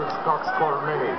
üks-kaks, kolm, neli.